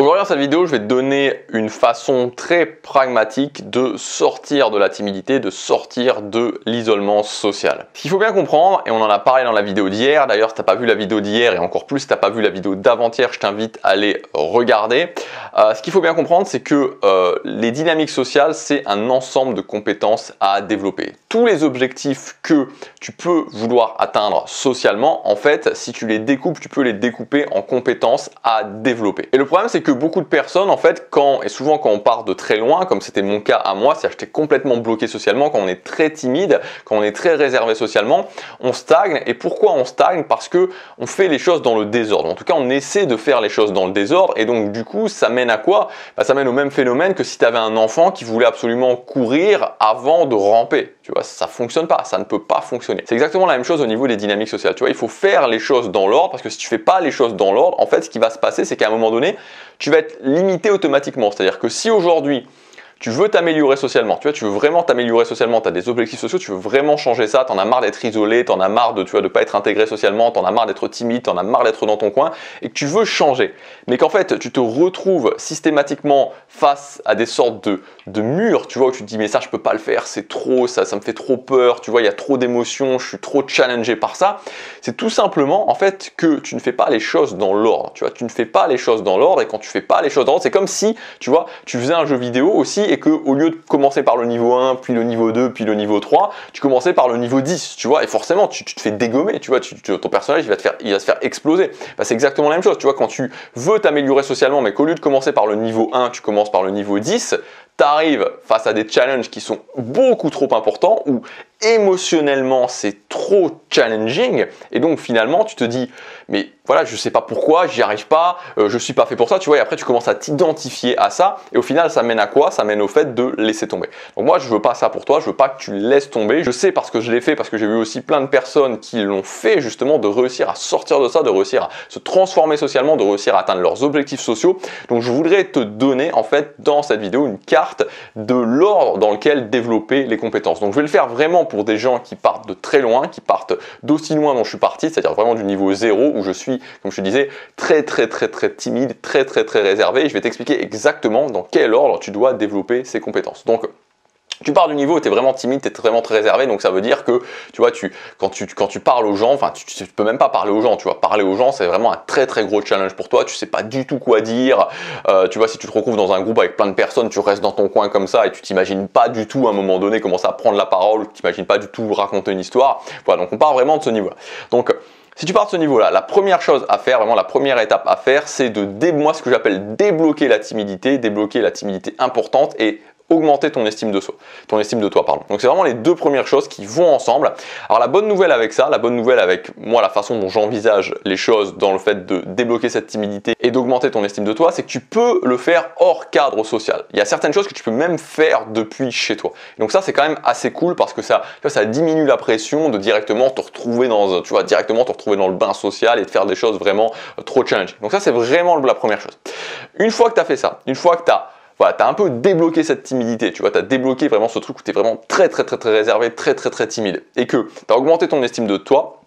Aujourd'hui dans cette vidéo, je vais te donner une façon très pragmatique de sortir de la timidité, de sortir de l'isolement social. Ce qu'il faut bien comprendre, et on en a parlé dans la vidéo d'hier, d'ailleurs si t'as pas vu la vidéo d'hier et encore plus si t'as pas vu la vidéo d'avant-hier, je t'invite à aller regarder. Euh, ce qu'il faut bien comprendre, c'est que euh, les dynamiques sociales, c'est un ensemble de compétences à développer. Tous les objectifs que tu peux vouloir atteindre socialement, en fait, si tu les découpes, tu peux les découper en compétences à développer. Et le problème, c'est que beaucoup de personnes, en fait, quand, et souvent quand on part de très loin, comme c'était mon cas à moi, c'est-à-dire j'étais complètement bloqué socialement, quand on est très timide, quand on est très réservé socialement, on stagne. Et pourquoi on stagne? Parce que on fait les choses dans le désordre. En tout cas, on essaie de faire les choses dans le désordre. Et donc, du coup, ça mène à quoi? Bah, Ça mène au même phénomène que si tu avais un enfant qui voulait absolument courir avant de ramper. Tu vois, ça fonctionne pas, ça ne peut pas fonctionner. C'est exactement la même chose au niveau des dynamiques sociales. Tu vois, il faut faire les choses dans l'ordre parce que si tu fais pas les choses dans l'ordre, en fait, ce qui va se passer, c'est qu'à un moment donné, tu vas être limité automatiquement. C'est-à-dire que si aujourd'hui, tu veux t'améliorer socialement, tu vois, tu veux vraiment t'améliorer socialement, tu as des objectifs sociaux, tu veux vraiment changer ça, tu en as marre d'être isolé, tu en as marre de de pas être intégré socialement, tu en as marre d'être timide, tu en as marre d'être dans ton coin et que tu veux changer. Mais qu'en fait, tu te retrouves systématiquement face à des sortes de, de murs, tu vois, où tu te dis mais ça je peux pas le faire, c'est trop, ça ça me fait trop peur, tu vois, il y a trop d'émotions, je suis trop challengé par ça. C'est tout simplement en fait que tu ne fais pas les choses dans l'ordre, tu vois, tu ne fais pas les choses dans l'ordre et quand tu fais pas les choses dans l'ordre, c'est comme si, tu vois, tu faisais un jeu vidéo aussi et que au lieu de commencer par le niveau 1, puis le niveau 2, puis le niveau 3, tu commençais par le niveau 10, tu vois, et forcément tu, te fais dégommer, tu vois, ton personnage va, te faire, il va se faire exploser. Bah, c'est exactement la même chose, tu vois, quand tu veux t'améliorer socialement, mais qu'au lieu de commencer par le niveau 1, tu commences par le niveau 10, tu arrives face à des challenges qui sont beaucoup trop importants, ou émotionnellement c'est trop challenging. Et donc finalement tu te dis mais voilà je sais pas pourquoi j'y arrive pas euh, je suis pas fait pour ça tu vois et après tu commences à t'identifier à ça et au final ça mène à quoi? Ça mène au fait de laisser tomber. Donc moi je veux pas ça pour toi je veux pas que tu laisses tomber. Je sais parce que je l'ai fait parce que j'ai vu aussi plein de personnes qui l'ont fait justement de réussir à sortir de ça de réussir à se transformer socialement de réussir à atteindre leurs objectifs sociaux. Donc je voudrais te donner en fait dans cette vidéo une carte de l'ordre dans lequel développer les compétences. Donc je vais le faire vraiment pour des gens qui partent de très loin, qui partent d'aussi loin dont je suis parti, c'est-à-dire vraiment du niveau zéro où je suis, comme je te disais, très très très très timide, très très très réservé. Je vais t'expliquer exactement dans quel ordre tu dois développer ces compétences. Donc tu pars du niveau où tu es vraiment timide, tu es vraiment très réservé, donc ça veut dire que, tu vois, tu, quand, tu, quand tu parles aux gens, enfin, tu, tu, peux même pas parler aux gens, tu vois, parler aux gens, c'est vraiment un très très gros challenge pour toi, tu sais pas du tout quoi dire, euh, tu vois, si tu te retrouves dans un groupe avec plein de personnes, tu restes dans ton coin comme ça et tu t'imagines pas du tout à un moment donné commencer à prendre la parole, tu t'imagines pas du tout raconter une histoire, voilà, donc on part vraiment de ce niveau-là. Donc, si tu pars de ce niveau-là, la première chose à faire, vraiment la première étape à faire, c'est de, moi, ce que j'appelle débloquer la timidité, débloquer la timidité importante et augmenter ton estime de soi, ton estime de toi, pardon. Donc c'est vraiment les deux premières choses qui vont ensemble. Alors la bonne nouvelle avec ça, la bonne nouvelle avec moi, la façon dont j'envisage les choses dans le fait de débloquer cette timidité et d'augmenter ton estime de toi, c'est que tu peux le faire hors cadre social. Il y a certaines choses que tu peux même faire depuis chez toi. donc ça c'est quand même assez cool parce que ça, ça diminue la pression de directement te retrouver dans, tu vois, directement te retrouver dans le bain social et de faire des choses vraiment trop challenging. Donc ça c'est vraiment la première chose. Une fois que tu as fait ça, une fois que tu as voilà, tu as un peu débloqué cette timidité, tu vois, tu as débloqué vraiment ce truc où tu es vraiment très très très très réservé, très très très timide, et que tu as augmenté ton estime de toi,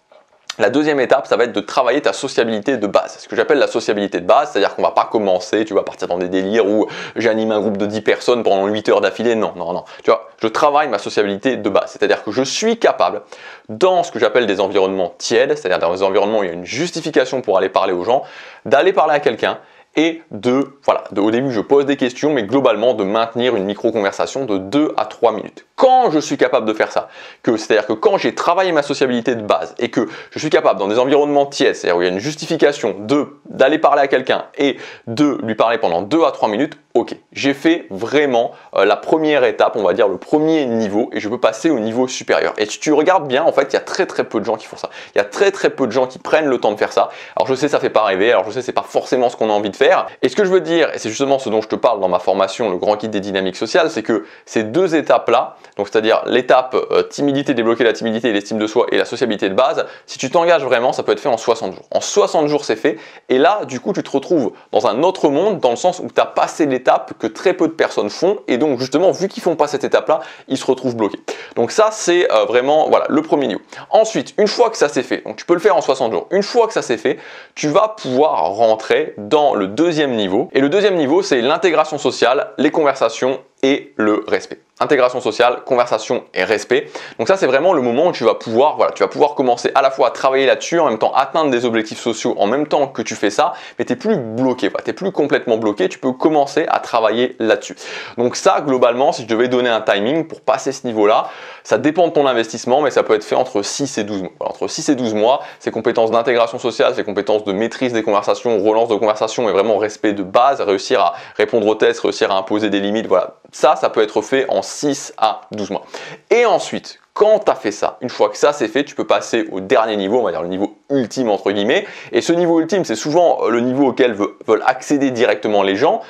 la deuxième étape, ça va être de travailler ta sociabilité de base. Ce que j'appelle la sociabilité de base, c'est-à-dire qu'on va pas commencer, tu vas partir dans des délires où j'anime un groupe de 10 personnes pendant 8 heures d'affilée. Non, non, non. Tu vois, je travaille ma sociabilité de base. C'est-à-dire que je suis capable, dans ce que j'appelle des environnements tièdes, c'est-à-dire dans des environnements où il y a une justification pour aller parler aux gens, d'aller parler à quelqu'un et de, voilà, au début je pose des questions, mais globalement de maintenir une micro-conversation de 2 à 3 minutes. Quand je suis capable de faire ça, que c'est-à-dire que quand j'ai travaillé ma sociabilité de base et que je suis capable dans des environnements tièdes, c'est-à-dire où il y a une justification de d'aller parler à quelqu'un et de lui parler pendant 2 à 3 minutes, ok, j'ai fait vraiment euh, la première étape, on va dire le premier niveau, et je peux passer au niveau supérieur. Et si tu regardes bien, en fait, il y a très très peu de gens qui font ça. Il y a très très peu de gens qui prennent le temps de faire ça. Alors je sais, ça fait pas rêver, alors je sais, c'est pas forcément ce qu'on a envie de faire. Et ce que je veux dire, et c'est justement ce dont je te parle dans ma formation, le grand kit des dynamiques sociales, c'est que ces deux étapes-là, donc c'est-à-dire l'étape euh, timidité, débloquer la timidité, l'estime de soi et la sociabilité de base, si tu t'engages vraiment, ça peut être fait en 60 jours. En 60 jours, c'est fait. Et là, du coup, tu te retrouves dans un autre monde, dans le sens où tu as passé l'étape que très peu de personnes font. Et donc, justement, vu qu'ils font pas cette étape-là, ils se retrouvent bloqués. Donc ça, c'est euh, vraiment voilà, le premier niveau. Ensuite, une fois que ça c'est fait, donc tu peux le faire en 60 jours, une fois que ça c'est fait, tu vas pouvoir rentrer dans le deuxième niveau. Et le deuxième niveau, c'est l'intégration sociale, les conversations et le respect intégration sociale, conversation et respect. Donc ça c'est vraiment le moment où tu vas pouvoir voilà, tu vas pouvoir commencer à la fois à travailler là-dessus, en même temps atteindre des objectifs sociaux en même temps que tu fais ça, mais tu n'es plus bloqué, tu n'es plus complètement bloqué, tu peux commencer à travailler là-dessus. Donc ça globalement, si je devais donner un timing pour passer ce niveau-là, ça dépend de ton investissement, mais ça peut être fait entre 6 et 12 mois. entre 6 et 12 mois, ces compétences d'intégration sociale, ces compétences de maîtrise des conversations, relance de conversation et vraiment respect de base, réussir à répondre aux tests, réussir à imposer des limites, voilà. Ça, ça peut être fait en 6 à 12 mois. Et ensuite, quand tu as fait ça, une fois que ça c'est fait, tu peux passer au dernier niveau, on va dire le niveau ultime entre guillemets. Et ce niveau ultime, c'est souvent le niveau auquel veulent accéder directement les gens.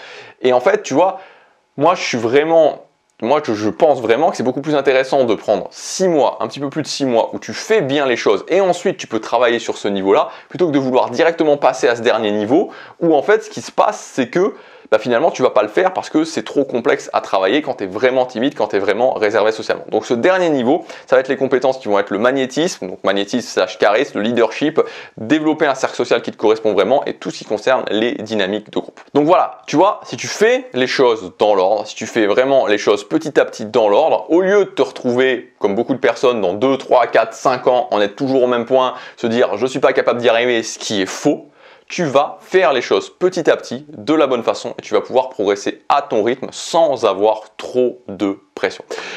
Et en fait, tu vois, moi je suis vraiment moi, je pense vraiment que c'est beaucoup plus intéressant de prendre 6 mois, un petit peu plus de 6 mois, où tu fais bien les choses et ensuite tu peux travailler sur ce niveau-là, plutôt que de vouloir directement passer à ce dernier niveau, où en fait, ce qui se passe, c'est que bah, finalement tu vas pas le faire parce que c'est trop complexe à travailler quand tu es vraiment timide, quand tu es vraiment réservé socialement. Donc ce dernier niveau, ça va être les compétences qui vont être le magnétisme, donc magnétisme slash charisme, le leadership, développer un cercle social qui te correspond vraiment et tout ce qui concerne les dynamiques de groupe. Donc voilà, tu vois, si tu fais les choses dans l'ordre, si tu fais vraiment les choses petit à petit dans l'ordre, au lieu de te retrouver comme beaucoup de personnes dans 2, 3, 4, 5 ans, en être toujours au même point, se dire je suis pas capable d'y arriver, ce qui est faux, tu vas faire les choses petit à petit, de la bonne façon, et tu vas pouvoir progresser à ton rythme sans avoir trop de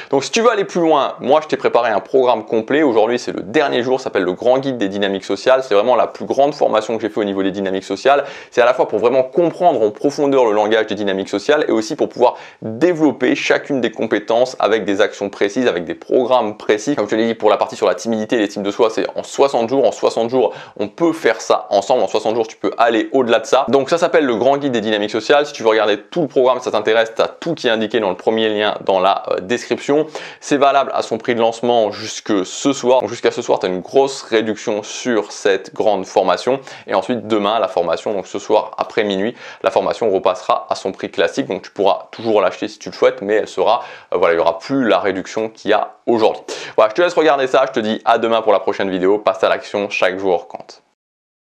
Donc si tu veux aller plus loin, moi je t'ai préparé un programme complet. Aujourd'hui c'est le dernier jour, ça s'appelle le grand guide des dynamiques sociales. C'est vraiment la plus grande formation que j'ai fait au niveau des dynamiques sociales. C'est à la fois pour vraiment comprendre en profondeur le langage des dynamiques sociales et aussi pour pouvoir développer chacune des compétences avec des actions précises, avec des programmes précis. Comme je te l'ai dit pour la partie sur la timidité et l'estime de soi, c'est en 60 jours. En 60 jours, on peut faire ça ensemble. En 60 jours, tu peux aller au-delà de ça. Donc ça s'appelle le grand guide des dynamiques sociales. Si tu veux regarder tout le programme, ça t'intéresse, tu as tout qui est indiqué dans le premier lien dans la euh, description. C'est valable à son prix de lancement jusque ce soir. Jusqu'à ce soir, tu as une grosse réduction sur cette grande formation. Et ensuite, demain, la formation, donc ce soir après minuit, la formation repassera à son prix classique. Donc tu pourras toujours l'acheter si tu le souhaites, mais elle sera, euh, voilà, il n'y aura plus la réduction qu'il y a aujourd'hui. Voilà, je te laisse regarder ça. Je te dis à demain pour la prochaine vidéo. Passe à l'action, chaque jour compte.